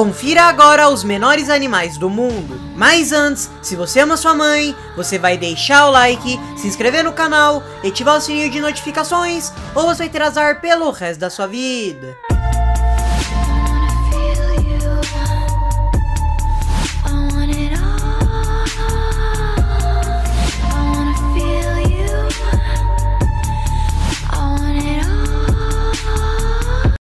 Confira agora os menores animais do mundo. Mas antes, se você ama sua mãe, você vai deixar o like, se inscrever no canal e ativar o sininho de notificações, ou você vai ter azar pelo resto da sua vida.